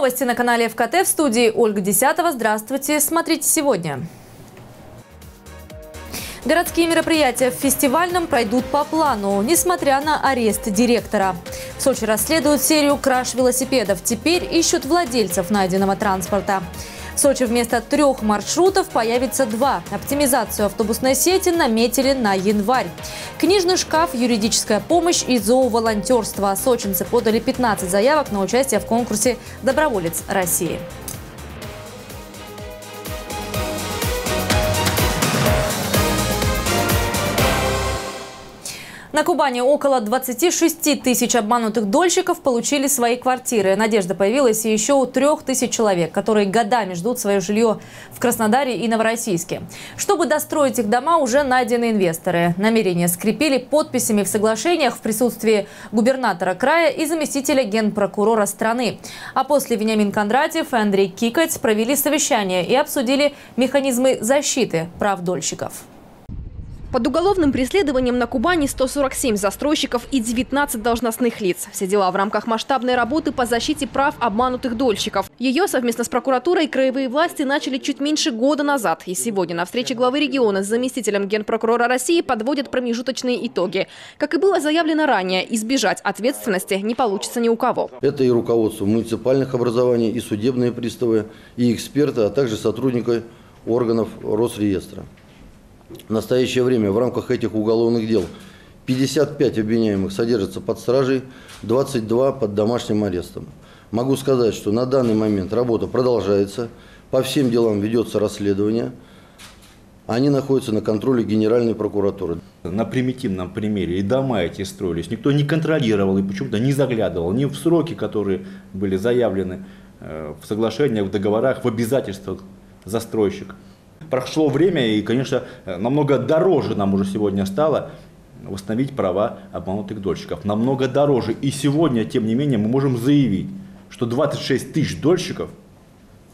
Новости на канале ФКТ в студии Ольга Десятого. Здравствуйте. Смотрите сегодня. Городские мероприятия в фестивальном пройдут по плану, несмотря на арест директора. В Сочи расследуют серию краж велосипедов. Теперь ищут владельцев найденного транспорта. Сочи вместо трех маршрутов появится два. Оптимизацию автобусной сети наметили на январь. Книжный шкаф, юридическая помощь и зооволонтерство. Сочинцы подали 15 заявок на участие в конкурсе «Доброволец России». На Кубани около 26 тысяч обманутых дольщиков получили свои квартиры. Надежда появилась еще у трех тысяч человек, которые годами ждут свое жилье в Краснодаре и Новороссийске. Чтобы достроить их дома, уже найдены инвесторы. Намерения скрепили подписями в соглашениях в присутствии губернатора края и заместителя генпрокурора страны. А после Вениамин Кондратьев и Андрей Кикать провели совещание и обсудили механизмы защиты прав дольщиков. Под уголовным преследованием на Кубани 147 застройщиков и 19 должностных лиц. Все дела в рамках масштабной работы по защите прав обманутых дольщиков. Ее совместно с прокуратурой краевые власти начали чуть меньше года назад. И сегодня на встрече главы региона с заместителем генпрокурора России подводят промежуточные итоги. Как и было заявлено ранее, избежать ответственности не получится ни у кого. Это и руководство муниципальных образований, и судебные приставы, и эксперты, а также сотрудники органов Росреестра. В настоящее время в рамках этих уголовных дел 55 обвиняемых содержатся под стражей, 22 под домашним арестом. Могу сказать, что на данный момент работа продолжается, по всем делам ведется расследование, они находятся на контроле Генеральной прокуратуры. На примитивном примере и дома эти строились, никто не контролировал и почему-то не заглядывал ни в сроки, которые были заявлены э, в соглашениях, в договорах, в обязательствах застройщика прошло время, и, конечно, намного дороже нам уже сегодня стало восстановить права обманутых дольщиков. Намного дороже. И сегодня, тем не менее, мы можем заявить, что 26 тысяч дольщиков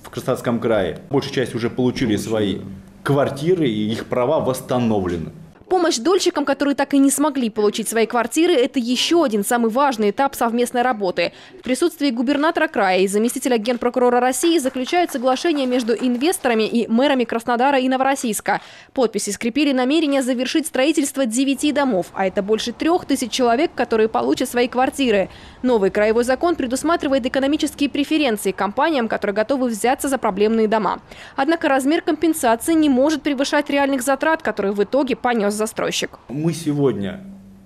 в Краснодарском крае, большая часть уже получили свои квартиры, и их права восстановлены. Помощь дольщикам, которые так и не смогли получить свои квартиры, это еще один самый важный этап совместной работы. В присутствии губернатора края и заместителя генпрокурора России заключают соглашение между инвесторами и мэрами Краснодара и Новороссийска. Подписи скрепили намерение завершить строительство 9 домов, а это больше трех тысяч человек, которые получат свои квартиры. Новый краевой закон предусматривает экономические преференции компаниям, которые готовы взяться за проблемные дома. Однако размер компенсации не может превышать реальных затрат, которые в итоге понес застройщик. Мы сегодня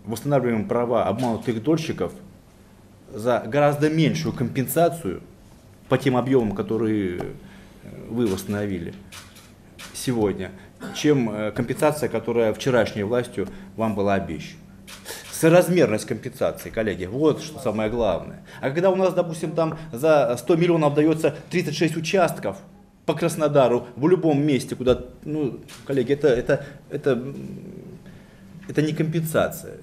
восстанавливаем права обманутых дольщиков за гораздо меньшую компенсацию по тем объемам, которые э, вы восстановили сегодня, чем э, компенсация, которая вчерашней властью вам была обещана. Соразмерность компенсации, коллеги, вот что самое главное. А когда у нас, допустим, там за 100 миллионов дается 36 участков, по Краснодару, в любом месте, куда, ну, коллеги, это, это, это, это не компенсация,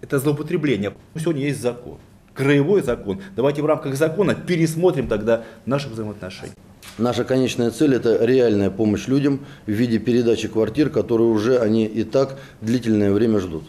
это злоупотребление. Сегодня есть закон, краевой закон. Давайте в рамках закона пересмотрим тогда наши взаимоотношения. Наша конечная цель – это реальная помощь людям в виде передачи квартир, которые уже они и так длительное время ждут.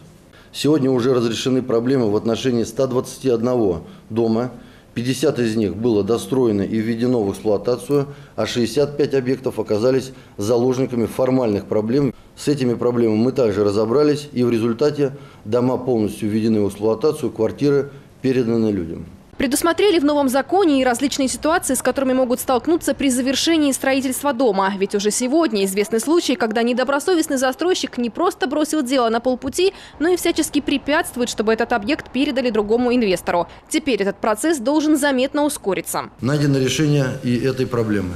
Сегодня уже разрешены проблемы в отношении 121 дома, 50 из них было достроено и введено в эксплуатацию, а 65 объектов оказались заложниками формальных проблем. С этими проблемами мы также разобрались, и в результате дома полностью введены в эксплуатацию, квартиры переданы людям. Предусмотрели в новом законе и различные ситуации, с которыми могут столкнуться при завершении строительства дома. Ведь уже сегодня известны случаи, когда недобросовестный застройщик не просто бросил дело на полпути, но и всячески препятствует, чтобы этот объект передали другому инвестору. Теперь этот процесс должен заметно ускориться. Найдено решение и этой проблемы.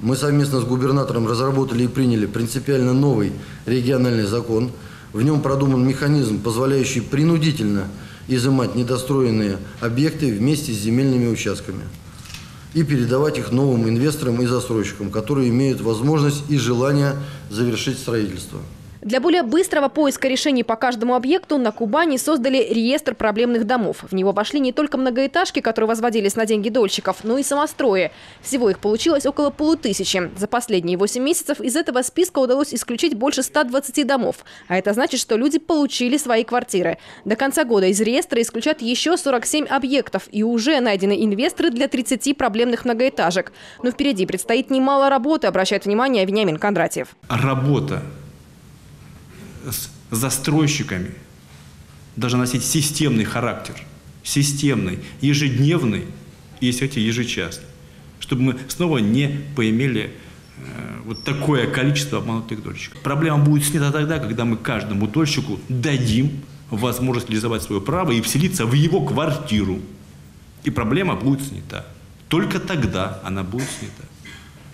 Мы совместно с губернатором разработали и приняли принципиально новый региональный закон. В нем продуман механизм, позволяющий принудительно изымать недостроенные объекты вместе с земельными участками и передавать их новым инвесторам и застройщикам, которые имеют возможность и желание завершить строительство. Для более быстрого поиска решений по каждому объекту на Кубани создали реестр проблемных домов. В него вошли не только многоэтажки, которые возводились на деньги дольщиков, но и самострои. Всего их получилось около полутысячи. За последние 8 месяцев из этого списка удалось исключить больше 120 домов. А это значит, что люди получили свои квартиры. До конца года из реестра исключат еще 47 объектов. И уже найдены инвесторы для 30 проблемных многоэтажек. Но впереди предстоит немало работы, обращает внимание Вениамин Кондратьев. Работа с застройщиками должна носить системный характер, системный, ежедневный если хотите, ежечасный, чтобы мы снова не поимели э, вот такое количество обманутых дольщиков. Проблема будет снята тогда, когда мы каждому дольщику дадим возможность реализовать свое право и вселиться в его квартиру. И проблема будет снята. Только тогда она будет снята.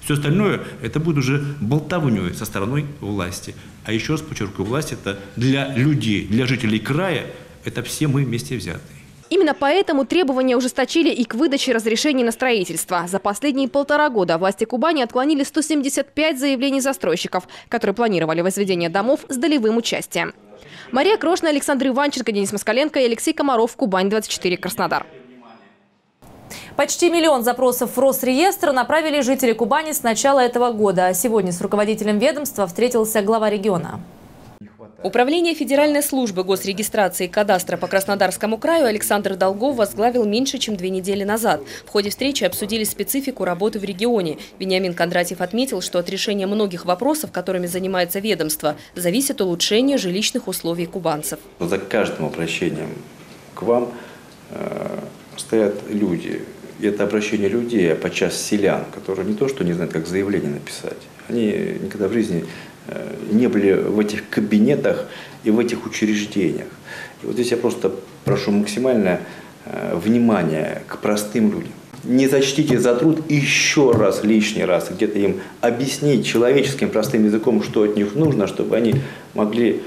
Все остальное это будет уже болтовней со стороны власти. А еще раз подчеркиваю, власть это для людей, для жителей края, это все мы вместе взятые. Именно поэтому требования ужесточили и к выдаче разрешений на строительство. За последние полтора года власти Кубани отклонили 175 заявлений застройщиков, которые планировали возведение домов с долевым участием. Мария Крошна, Александр Иванченко, Денис Москаленко и Алексей Комаров, Кубань-24, Краснодар. Почти миллион запросов в Росреестр направили жители Кубани с начала этого года. Сегодня с руководителем ведомства встретился глава региона. Управление Федеральной службы госрегистрации и кадастра по Краснодарскому краю Александр Долгов возглавил меньше, чем две недели назад. В ходе встречи обсудили специфику работы в регионе. Вениамин Кондратьев отметил, что от решения многих вопросов, которыми занимается ведомство, зависит улучшение жилищных условий кубанцев. За каждым обращением к вам э, стоят люди, это обращение людей, а подчас селян, которые не то, что не знают, как заявление написать. Они никогда в жизни э, не были в этих кабинетах и в этих учреждениях. И вот здесь я просто прошу максимальное э, внимание к простым людям. Не зачтите за труд еще раз, лишний раз, где-то им объяснить человеческим простым языком, что от них нужно, чтобы они могли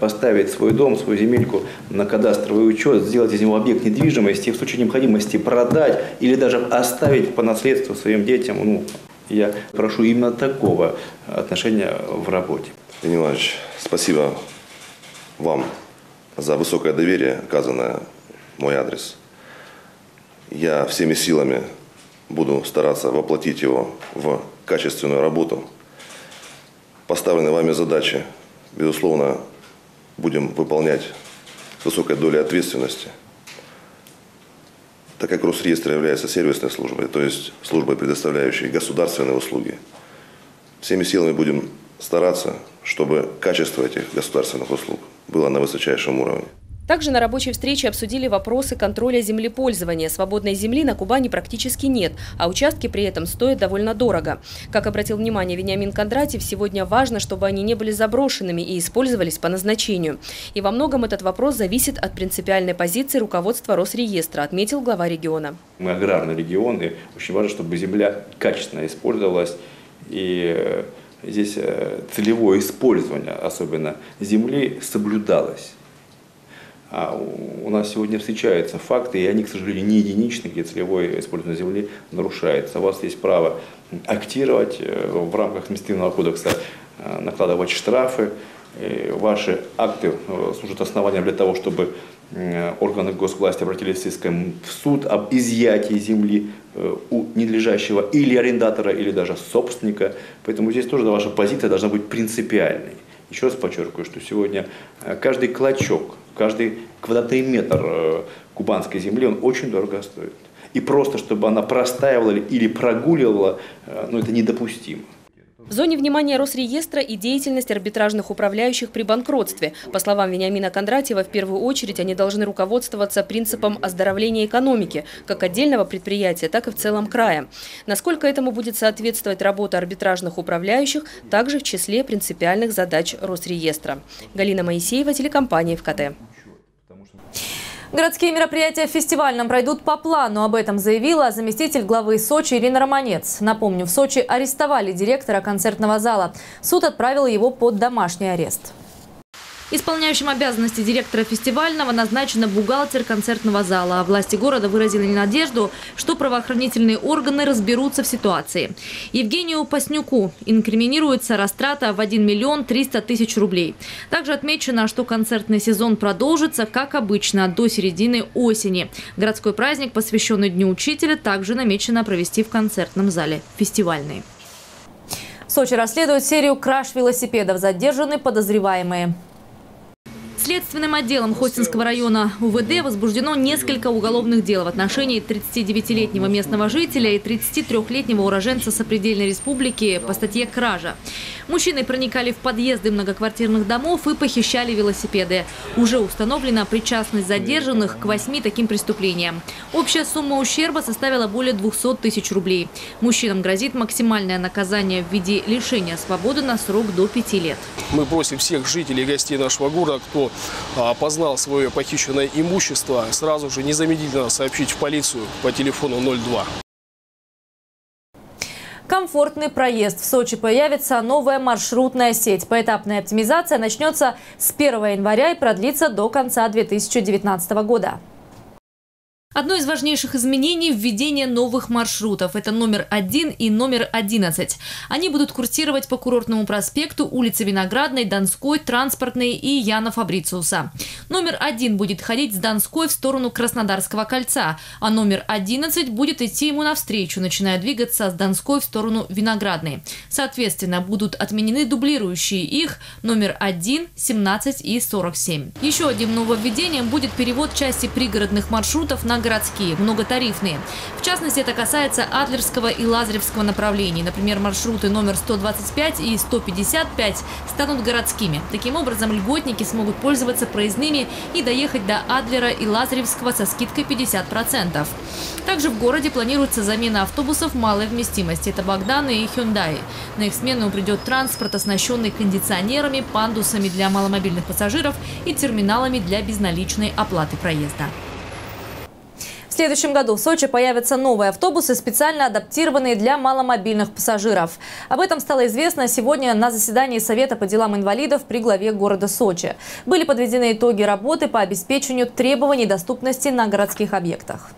поставить свой дом, свою земельку на кадастровый учет, сделать из него объект недвижимости, в случае необходимости продать или даже оставить по наследству своим детям, ну, я прошу именно такого отношения в работе. Евгений Иванович, спасибо вам за высокое доверие, оказанное мой адрес. Я всеми силами буду стараться воплотить его в качественную работу. Поставленные вами задачи, безусловно, будем выполнять с высокой долей ответственности, так как Росреестр является сервисной службой, то есть службой, предоставляющей государственные услуги. Всеми силами будем стараться, чтобы качество этих государственных услуг было на высочайшем уровне. Также на рабочей встрече обсудили вопросы контроля землепользования. Свободной земли на Кубани практически нет, а участки при этом стоят довольно дорого. Как обратил внимание Вениамин Кондратьев, сегодня важно, чтобы они не были заброшенными и использовались по назначению. И во многом этот вопрос зависит от принципиальной позиции руководства Росреестра, отметил глава региона. Мы аграрный регион, и очень важно, чтобы земля качественно использовалась и э, здесь э, целевое использование, особенно земли, соблюдалось. А у нас сегодня встречаются факты, и они, к сожалению, не единичны, где целевое использование земли нарушается. У вас есть право актировать э, в рамках административного кодекса, э, накладывать штрафы. Ваши акты э, служат основанием для того, чтобы органы госвласти обратились с иском в суд об изъятии земли у ненадлежащего или арендатора, или даже собственника. Поэтому здесь тоже ваша позиция должна быть принципиальной. Еще раз подчеркиваю, что сегодня каждый клочок Каждый квадратный метр э, кубанской земли, он очень дорого стоит. И просто, чтобы она простаивала или прогуливала, э, ну это недопустимо. В зоне внимания Росреестра и деятельность арбитражных управляющих при банкротстве. По словам Вениамина Кондратьева, в первую очередь они должны руководствоваться принципом оздоровления экономики, как отдельного предприятия, так и в целом края. Насколько этому будет соответствовать работа арбитражных управляющих, также в числе принципиальных задач Росреестра. Галина Моисеева, телекомпания ФКТ. Городские мероприятия в фестивальном пройдут по плану. Об этом заявила заместитель главы Сочи Ирина Романец. Напомню, в Сочи арестовали директора концертного зала. Суд отправил его под домашний арест. Исполняющим обязанности директора фестивального назначена бухгалтер концертного зала. А власти города выразили надежду, что правоохранительные органы разберутся в ситуации. Евгению Паснюку инкриминируется растрата в 1 миллион 300 тысяч рублей. Также отмечено, что концертный сезон продолжится, как обычно, до середины осени. Городской праздник, посвященный Дню учителя, также намечено провести в концертном зале «Фестивальный». В Сочи расследуют серию краш велосипедов. Задержаны подозреваемые. Следственным отделом Хостинского района УВД возбуждено несколько уголовных дел в отношении 39-летнего местного жителя и 33-летнего уроженца сопредельной республики по статье «Кража». Мужчины проникали в подъезды многоквартирных домов и похищали велосипеды. Уже установлена причастность задержанных к восьми таким преступлениям. Общая сумма ущерба составила более 200 тысяч рублей. Мужчинам грозит максимальное наказание в виде лишения свободы на срок до пяти лет. Мы просим всех жителей и гостей нашего города, кто опознал свое похищенное имущество, сразу же незамедлительно сообщить в полицию по телефону 02. Комфортный проезд. В Сочи появится новая маршрутная сеть. Поэтапная оптимизация начнется с 1 января и продлится до конца 2019 года. Одно из важнейших изменений – введение новых маршрутов. Это номер один и номер 11. Они будут курсировать по курортному проспекту, улице Виноградной, Донской, Транспортной и Яна Фабрициуса. Номер один будет ходить с Донской в сторону Краснодарского кольца, а номер 11 будет идти ему навстречу, начиная двигаться с Донской в сторону Виноградной. Соответственно, будут отменены дублирующие их номер 1, 17 и 47. Еще одним нововведением будет перевод части пригородных маршрутов на городские, многотарифные. В частности, это касается Адлерского и Лазаревского направлений. Например, маршруты номер 125 и 155 станут городскими. Таким образом, льготники смогут пользоваться проездными и доехать до Адлера и Лазаревского со скидкой 50%. Также в городе планируется замена автобусов малой вместимости. Это Богданы и Hyundai. На их смену придет транспорт, оснащенный кондиционерами, пандусами для маломобильных пассажиров и терминалами для безналичной оплаты проезда. В следующем году в Сочи появятся новые автобусы, специально адаптированные для маломобильных пассажиров. Об этом стало известно сегодня на заседании Совета по делам инвалидов при главе города Сочи. Были подведены итоги работы по обеспечению требований доступности на городских объектах.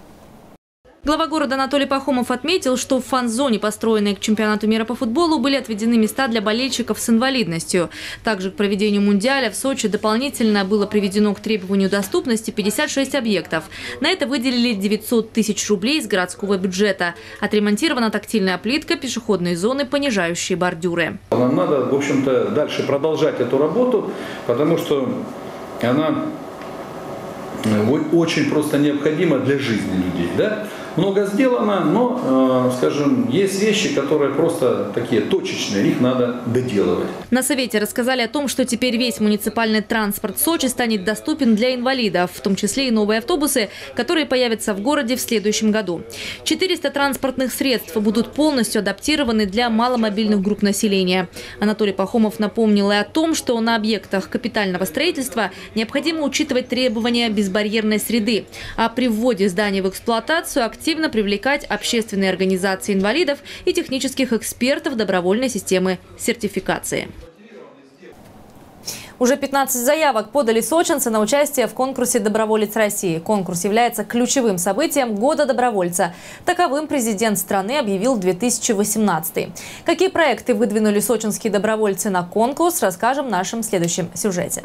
Глава города Анатолий Пахомов отметил, что в фан-зоне, построенной к чемпионату мира по футболу, были отведены места для болельщиков с инвалидностью. Также к проведению Мундиаля в Сочи дополнительно было приведено к требованию доступности 56 объектов. На это выделили 900 тысяч рублей из городского бюджета. Отремонтирована тактильная плитка, пешеходные зоны, понижающие бордюры. Нам надо, в общем-то, дальше продолжать эту работу, потому что она э, очень просто необходима для жизни людей. Да? Много сделано, но, э, скажем, есть вещи, которые просто такие точечные, их надо доделывать. На совете рассказали о том, что теперь весь муниципальный транспорт Сочи станет доступен для инвалидов, в том числе и новые автобусы, которые появятся в городе в следующем году. 400 транспортных средств будут полностью адаптированы для маломобильных групп населения. Анатолий Пахомов напомнил и о том, что на объектах капитального строительства необходимо учитывать требования безбарьерной среды, а при вводе зданий в эксплуатацию активно активно привлекать общественные организации инвалидов и технических экспертов добровольной системы сертификации. Уже 15 заявок подали сочинцы на участие в конкурсе «Доброволец России». Конкурс является ключевым событием года добровольца. Таковым президент страны объявил 2018. Какие проекты выдвинули сочинские добровольцы на конкурс, расскажем в нашем следующем сюжете.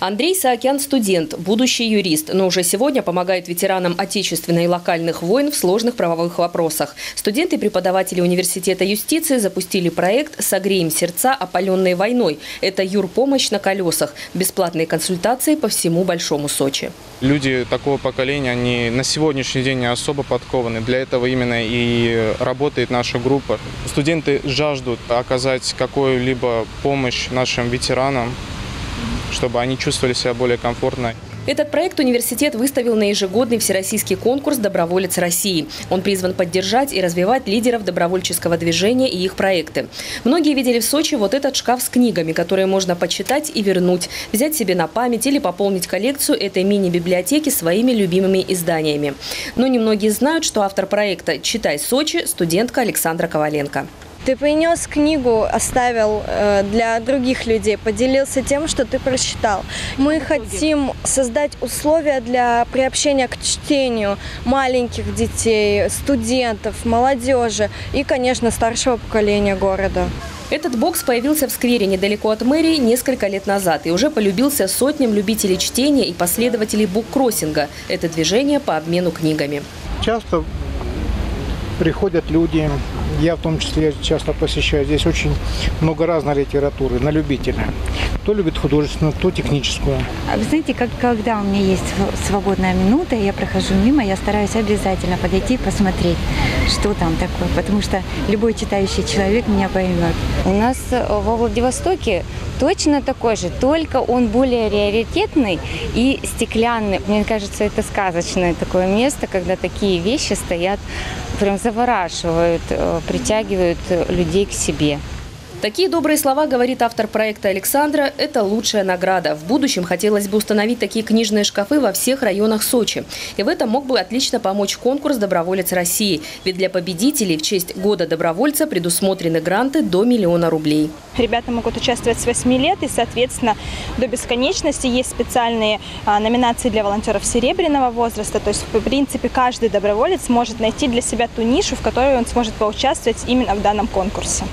Андрей Саакян – студент, будущий юрист, но уже сегодня помогает ветеранам отечественной и локальных войн в сложных правовых вопросах. Студенты и преподаватели университета юстиции запустили проект «Согреем сердца, опаленные войной». Это юрпомощь на колесах, бесплатные консультации по всему Большому Сочи. Люди такого поколения, они на сегодняшний день не особо подкованы. Для этого именно и работает наша группа. Студенты жаждут оказать какую-либо помощь нашим ветеранам, чтобы они чувствовали себя более комфортно. Этот проект университет выставил на ежегодный всероссийский конкурс «Доброволец России». Он призван поддержать и развивать лидеров добровольческого движения и их проекты. Многие видели в Сочи вот этот шкаф с книгами, которые можно почитать и вернуть, взять себе на память или пополнить коллекцию этой мини-библиотеки своими любимыми изданиями. Но немногие знают, что автор проекта «Читай Сочи» – студентка Александра Коваленко. Ты принес книгу, оставил э, для других людей, поделился тем, что ты прочитал. Мы хотим создать условия для приобщения к чтению маленьких детей, студентов, молодежи и, конечно, старшего поколения города. Этот бокс появился в сквере недалеко от мэрии несколько лет назад и уже полюбился сотням любителей чтения и последователей буккроссинга. Это движение по обмену книгами. Часто приходят люди, я в том числе часто посещаю, здесь очень много разной литературы на любителя. Кто любит художественную, кто техническую. А вы знаете, как, когда у меня есть свободная минута, я прохожу мимо, я стараюсь обязательно подойти и посмотреть, что там такое, потому что любой читающий человек меня поймет. У нас э, во Владивостоке точно такой же, только он более раритетный и стеклянный. Мне кажется, это сказочное такое место, когда такие вещи стоят, прям завораживают, э, притягивают людей к себе. Такие добрые слова, говорит автор проекта Александра, это лучшая награда. В будущем хотелось бы установить такие книжные шкафы во всех районах Сочи. И в этом мог бы отлично помочь конкурс «Доброволец России». Ведь для победителей в честь Года добровольца предусмотрены гранты до миллиона рублей. Ребята могут участвовать с 8 лет и, соответственно, до бесконечности. Есть специальные а, номинации для волонтеров серебряного возраста. То есть, в принципе, каждый доброволец может найти для себя ту нишу, в которой он сможет поучаствовать именно в данном конкурсе.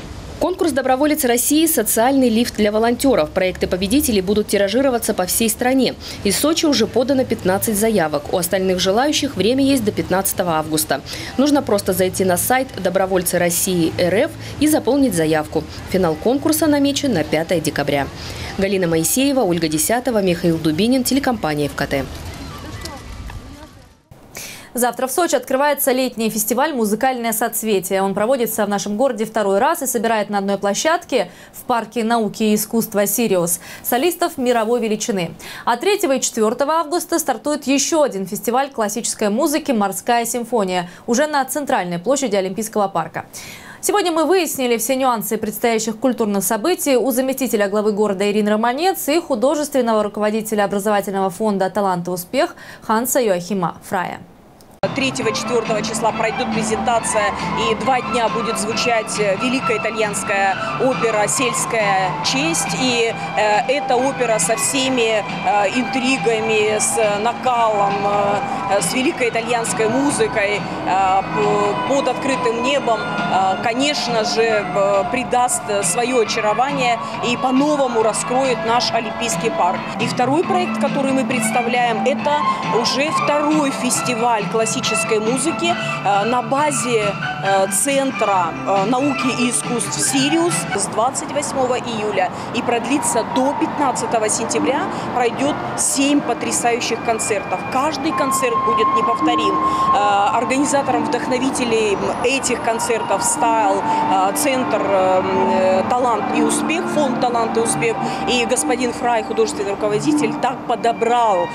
Конкурс «Доброволец России» – социальный лифт для волонтеров. Проекты победителей будут тиражироваться по всей стране. Из Сочи уже подано 15 заявок. У остальных желающих время есть до 15 августа. Нужно просто зайти на сайт «Добровольцы России РФ» и заполнить заявку. Финал конкурса намечен на 5 декабря. Галина Моисеева, Ольга Десятова, Михаил Дубинин, телекомпания ФКТ. Завтра в Сочи открывается летний фестиваль «Музыкальное соцветие». Он проводится в нашем городе второй раз и собирает на одной площадке в парке науки и искусства «Сириус» солистов мировой величины. А 3 и 4 августа стартует еще один фестиваль классической музыки «Морская симфония» уже на центральной площади Олимпийского парка. Сегодня мы выяснили все нюансы предстоящих культурных событий у заместителя главы города Ирины Романец и художественного руководителя образовательного фонда «Талант и успех» Ханса Йоахима Фрая. 3-4 числа пройдет презентация, и два дня будет звучать э, великая итальянская опера «Сельская честь». И э, эта опера со всеми э, интригами, с накалом, с великой итальянской музыкой э, под открытым небом, э, конечно же, э, придаст свое очарование и по-новому раскроет наш Олимпийский парк. И второй проект, который мы представляем, это уже второй фестиваль классической музыки э, на базе э, Центра э, науки и искусств «Сириус» с 28 июля и продлится до 15 сентября. Пройдет 7 потрясающих концертов. Каждый концерт будет неповторим. Организатором вдохновителей этих концертов стал Центр «Талант и успех», фонд «Талант и успех». И господин Фрай, художественный руководитель, так подобрал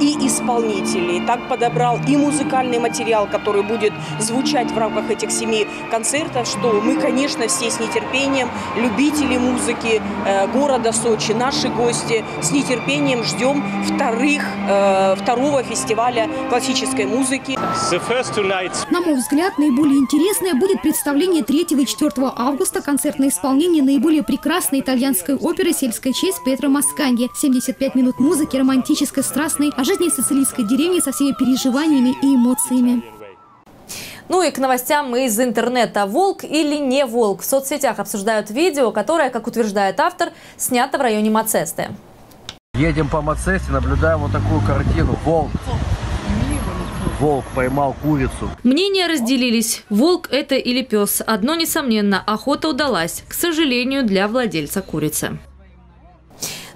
и исполнителей, так подобрал и музыкальный материал, который будет звучать в рамках этих семи концертов, что мы, конечно, все с нетерпением, любители музыки э, города Сочи, наши гости, с нетерпением ждем вторых, э, второго фестиваля классической музыки. На мой взгляд, наиболее интересное будет представление 3 и 4 августа концертное исполнение наиболее прекрасной итальянской оперы «Сельская честь» Петра Масканги. 75 минут музыки, романтической, страстной, о жизни социалистской деревни со всеми переживаниями и эмоциями. Ну и к новостям из интернета. Волк или не волк? В соцсетях обсуждают видео, которое, как утверждает автор, снято в районе Мацесты. Едем по Мацесте, наблюдаем вот такую картину. Волк. Волк поймал курицу. Мнения разделились. Волк это или пес. Одно несомненно, охота удалась. К сожалению, для владельца курицы.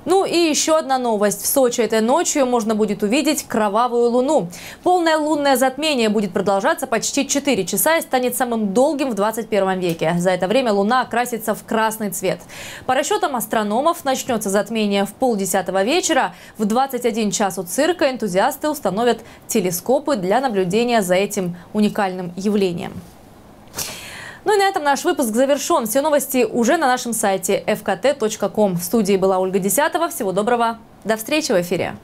Ну и еще одна новость. В Сочи этой ночью можно будет увидеть кровавую луну. Полное лунное затмение будет продолжаться почти 4 часа и станет самым долгим в 21 веке. За это время луна окрасится в красный цвет. По расчетам астрономов начнется затмение в полдесятого вечера. В 21 час у цирка энтузиасты установят телескопы для наблюдения за этим уникальным явлением. Ну и на этом наш выпуск завершен. Все новости уже на нашем сайте fkt.com. В студии была Ольга Десятова. Всего доброго. До встречи в эфире.